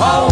Oh.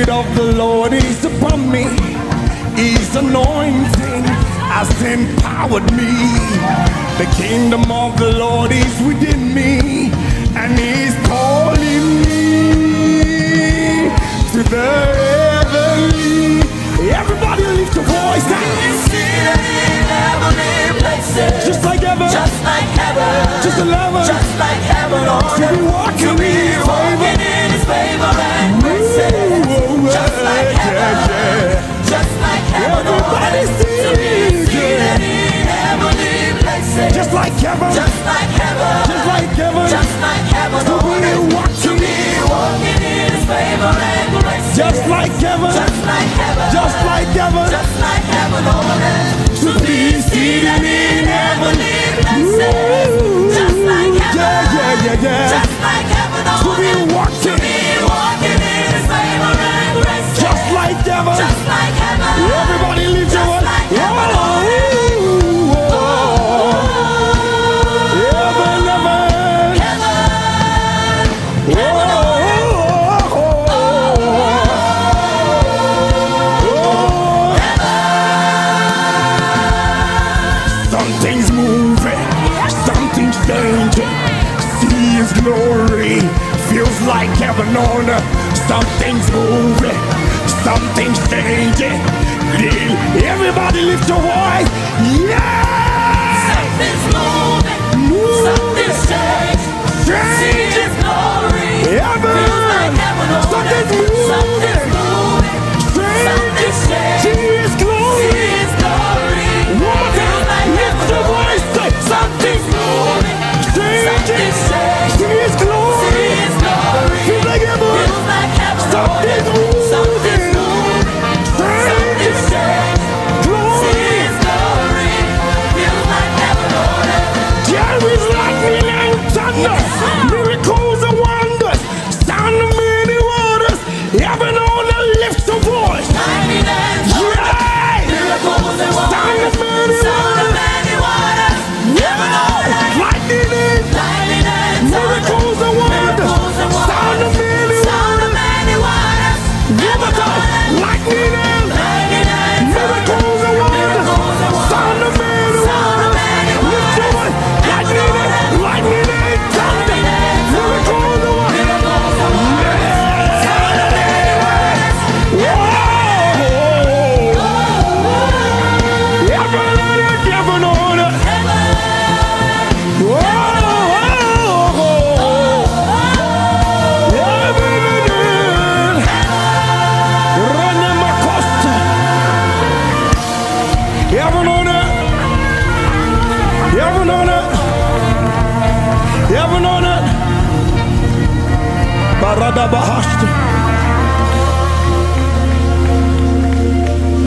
Spirit of the Lord is upon me. His anointing has empowered me. The kingdom of the Lord is within me, and He's calling me to the heavenly. Everybody lift your voice now. in heavenly places, just like heaven, just like heaven, just like heaven on. To be walking, to be walking in His favor. stage. Sea of glory feels like heaven on earth. Something's moving, something's changing. Everybody lift your voice, yeah! Something's moving. You